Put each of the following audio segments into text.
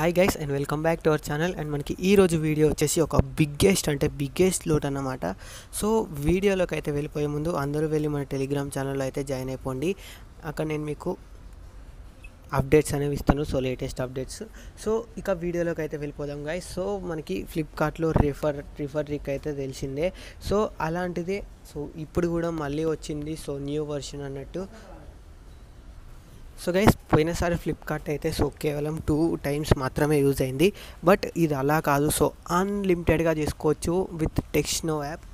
Hi guys and welcome back to our channel and మనకి ఈ రోజు వీడియో వచ్చేసి ఒక బిగ్గెస్ట్ అంటే బిగ్గెస్ట్ లోట్ అన్నమాట. సో వీడియోలోకి అయితే వెళ్ళిపోయే ముందు అందరూ వెళ్ళి మన టెలిగ్రామ్ ఛానల్లో అయితే జాయిన్ అయిపోండి. అక్కడ నేను మీకు అప్డేట్స్ అనేవి ఇస్తాను సో లేటెస్ట్ అప్డేట్స్ సో ఇక వీడియోలోకి అయితే వెళ్ళిపోదాం గాయస్ సో మనకి ఫ్లిప్కార్ట్లో రిఫర్ రిఫర్ రిక్ అయితే తెలిసిందే. సో అలాంటిదే సో ఇప్పుడు కూడా మళ్ళీ వచ్చింది సో న్యూ వర్షన్ అన్నట్టు. సో గైస్ పోయినసారి ఫ్లిప్కార్ట్ అయితే సో కేవలం టూ టైమ్స్ మాత్రమే యూజ్ అయింది. బట్ ఇది అలా కాదు. సో అన్లిమిటెడ్గా చేసుకోవచ్చు విత్ టెక్స్నో యాప్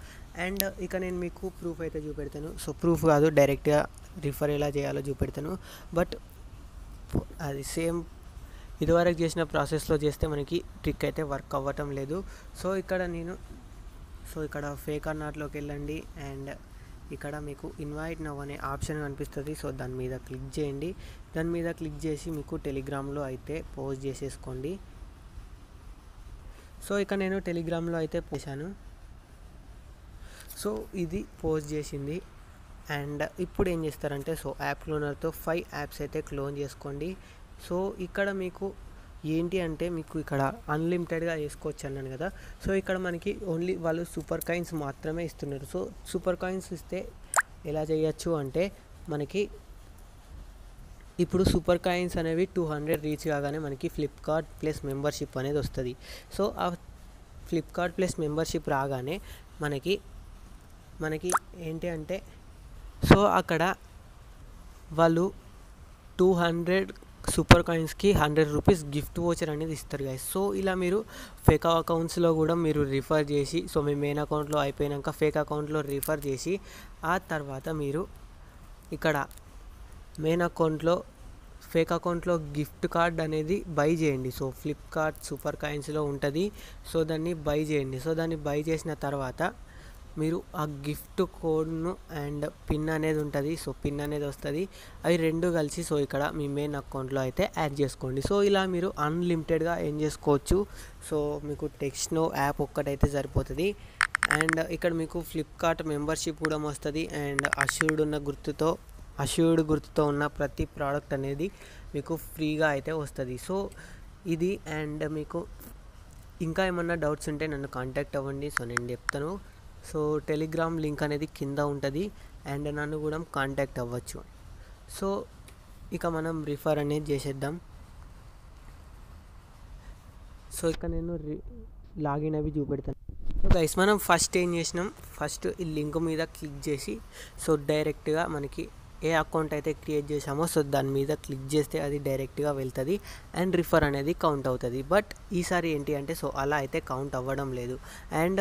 అండ్ ఇక నేను మీకు ప్రూఫ్ అయితే చూపెడతాను. సో ప్రూఫ్ కాదు డైరెక్ట్గా రిఫర్ ఎలా చేయాలో చూపెడతాను. బట్ అది సేమ్ ఇదివరకు చేసిన ప్రాసెస్లో చేస్తే మనకి ట్రిక్ అయితే వర్క్ అవ్వటం లేదు. సో ఇక్కడ నేను సో ఇక్కడ ఫేక్ అన్నాట్లోకి వెళ్ళండి. అండ్ ఇక్కడ మీకు ఇన్వైట్ నవ్ అనే ఆప్షన్ కనిపిస్తుంది. సో దాని మీద క్లిక్ చేయండి. దాని మీద క్లిక్ చేసి మీకు టెలిగ్రామ్లో అయితే పోస్ట్ చేసేసుకోండి. సో ఇక నేను టెలిగ్రామ్లో అయితే పోసాను సో ఇది పోస్ట్ చేసింది. అండ్ ఇప్పుడు ఏం చేస్తారంటే సో యాప్ క్లోనర్తో ఫైవ్ యాప్స్ అయితే క్లోన్ చేసుకోండి. సో ఇక్కడ మీకు ఏంటి అంటే మీకు ఇక్కడ అన్లిమిటెడ్గా చేసుకోవచ్చు అన్నాను కదా. సో ఇక్కడ మనకి ఓన్లీ వాళ్ళు సూపర్ కాయిన్స్ మాత్రమే ఇస్తున్నారు. సో సూపర్ కాయిన్స్ ఇస్తే ఎలా చేయొచ్చు అంటే మనకి ఇప్పుడు సూపర్ కాయిన్స్ అనేవి టూ హండ్రెడ్ రీచ్ కాగానే మనకి ఫ్లిప్కార్ట్ ప్లస్ మెంబర్షిప్ అనేది వస్తుంది. సో ఆ ఫ్లిప్కార్ట్ ప్లస్ మెంబర్షిప్ రాగానే మనకి మనకి ఏంటి అంటే సో అక్కడ వాళ్ళు టూ హండ్రెడ్ సూపర్ కాయిన్స్కి హండ్రెడ్ రూపీస్ గిఫ్ట్ వోచర్ అనేది ఇస్తారు గాయస్ సో ఇలా మీరు ఫేక్ అకౌంట్స్లో కూడా మీరు రిఫర్ చేసి సో మీ మెయిన్ అకౌంట్లో అయిపోయాక ఫేక్ అకౌంట్లో రిఫర్ చేసి ఆ తర్వాత మీరు ఇక్కడ మెయిన్ అకౌంట్లో ఫేక్ అకౌంట్లో గిఫ్ట్ కార్డ్ అనేది బై చేయండి. సో ఫ్లిప్కార్ట్ సూపర్ కాయిన్స్లో ఉంటుంది. సో దాన్ని బై చేయండి. సో దాన్ని బై చేసిన తర్వాత మీరు ఆ గిఫ్ట్ కోడ్ను అండ్ పిన్ అనేది ఉంటుంది. సో పిన్ అనేది వస్తుంది. అవి రెండు కలిసి సో ఇక్కడ మీ మెయిన్ అకౌంట్లో అయితే యాడ్ చేసుకోండి. సో ఇలా మీరు అన్లిమిటెడ్గా ఏం చేసుకోవచ్చు? సో మీకు టెక్స్ట్నో యాప్ ఒక్కటైతే సరిపోతుంది. అండ్ ఇక్కడ మీకు ఫ్లిప్కార్ట్ మెంబర్షిప్ కూడా వస్తుంది అండ్ అష్యూర్డ్ ఉన్న గుర్తుతో అష్యూర్డ్ గుర్తుతో ఉన్న ప్రతి ప్రోడక్ట్ అనేది మీకు ఫ్రీగా అయితే వస్తుంది. సో ఇది అండ్ మీకు ఇంకా ఏమన్నా డౌట్స్ ఉంటే నన్ను కాంటాక్ట్ అవ్వండి. సో నేను చెప్తాను. సో టెలిగ్రామ్ లింక్ అనేది కింద ఉంటుంది అండ్ నన్ను కూడా కాంటాక్ట్ అవ్వచ్చు. సో ఇక మనం రిఫర్ అనేది చేసేద్దాం. సో ఇక నేను రి లాగిన్ అవి చూపెడతాను. సో గైస్ మనం ఫస్ట్ ఏం చేసినాం? ఫస్ట్ ఈ లింక్ మీద క్లిక్ చేసి సో డైరెక్ట్గా మనకి ఏ అకౌంట్ అయితే క్రియేట్ చేసామో సో దాని మీద క్లిక్ చేస్తే అది డైరెక్ట్గా వెళ్తుంది అండ్ రిఫర్ అనేది కౌంట్ అవుతుంది. బట్ ఈసారి ఏంటి అంటే సో అలా అయితే కౌంట్ అవ్వడం లేదు. అండ్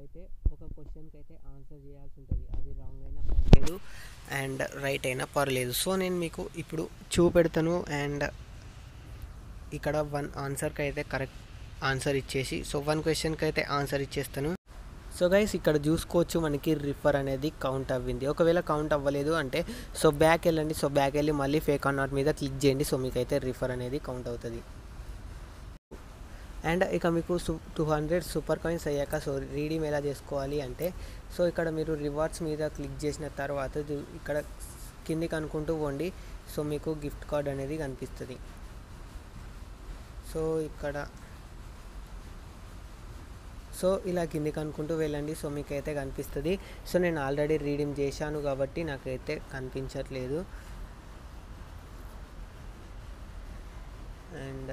అయితే ఒక క్వశ్చన్కి అయితే ఆన్సర్ చేయాల్సి ఉంటుంది. అది రాంగ్ అయినా పర్లేదు అండ్ రైట్ అయినా పర్లేదు. సో నేను మీకు ఇప్పుడు చూపెడతాను అండ్ ఇక్కడ వన్ ఆన్సర్కి అయితే కరెక్ట్ ఆన్సర్ ఇచ్చేసి సో వన్ క్వశ్చన్కి అయితే ఆన్సర్ ఇచ్చేస్తాను. సో గైస్ ఇక్కడ చూసుకోవచ్చు మనకి రిఫర్ అనేది కౌంట్ అవ్వింది. ఒకవేళ కౌంట్ అవ్వలేదు అంటే సో బ్యాక్ వెళ్ళండి. సో బ్యాక్ వెళ్ళి మళ్ళీ ఫేక్ ఆన్ నాట్ మీద క్లిక్ చేయండి. సో మీకు అయితే రిఫర్ అనేది కౌంట్ అవుతుంది. అండ్ ఇక మీకు సు టూ హండ్రెడ్ సూపర్ కాయిన్స్ అయ్యాక సో రీడీమ్ ఎలా చేసుకోవాలి అంటే సో ఇక్కడ మీరు రివార్డ్స్ మీద క్లిక్ చేసిన తర్వాత ఇక్కడ కిందికి అనుకుంటూ పోండి. సో మీకు గిఫ్ట్ కార్డ్ అనేది కనిపిస్తుంది. సో ఇక్కడ సో ఇలా కిందికి అనుకుంటూ వెళ్ళండి. సో మీకైతే కనిపిస్తుంది. సో నేను ఆల్రెడీ రీడింగ్ చేశాను కాబట్టి నాకైతే కనిపించట్లేదు అండ్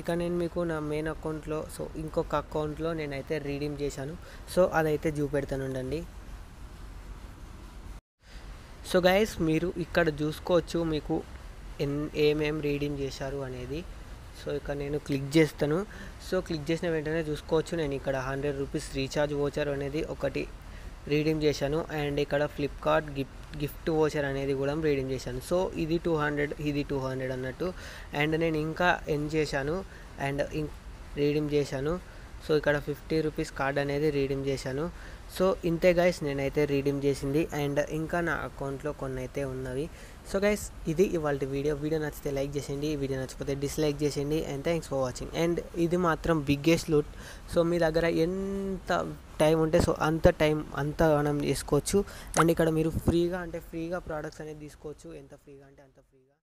ఇక నేను మీకు నా మెయిన్ అకౌంట్లో సో ఇంకొక అకౌంట్లో నేనైతే రీడీమ్ చేశాను. సో అదైతే చూపెడతాను ఉండండి సో గైస్ మీరు ఇక్కడ చూసుకోవచ్చు మీకు ఎన్ ఏమేమి రీడీమ్ చేశారు అనేది. సో ఇక్కడ నేను క్లిక్ చేస్తాను. సో క్లిక్ చేసిన వెంటనే చూసుకోవచ్చు నేను ఇక్కడ హండ్రెడ్ రూపీస్ రీఛార్జ్ వోచర్ అనేది ఒకటి రీడీమ్ చేశాను. అండ్ ఇక్కడ ఫ్లిప్కార్ట్ గిఫ్ట్ గిఫ్ట్ ఓచర్ అనేది కూడా రీడీమ్ చేశాను. సో ఇది టూ హండ్రెడ్ ఇది టూ హండ్రెడ్ అన్నట్టు. అండ్ నేను ఇంకా ఎన్ చేశాను? అండ్ ఇం రీడీమ్ చేశాను. సో ఇక్కడ ఫిఫ్టీ రూపీస్ కార్డ్ అనేది రీడీమ్ చేశాను. సో ఇంతే గైస్ నేనైతే రీడీమ్ చేసింది. అండ్ ఇంకా నా అకౌంట్లో కొన్ని అయితే ఉన్నవి. సో గైస్ ఇది ఇవాళ వీడియో. వీడియో నచ్చితే లైక్ చేసేయండి. వీడియో నచ్చకపోతే డిస్లైక్ చేసేయండి. And thanks for watching and ఇది మాత్రం బిగ్గెస్ట్ లూట్ సో మీ దగ్గర ఎంత టైం ఉంటే సో అంత టైం అంత మనం చేసుకోవచ్చు అండ్ ఇక్కడ మీరు ఫ్రీగా అంటే ఫ్రీగా ప్రోడక్ట్స్ అనేది తీసుకోవచ్చు. ఎంత ఫ్రీగా అంటే అంత ఫ్రీగా.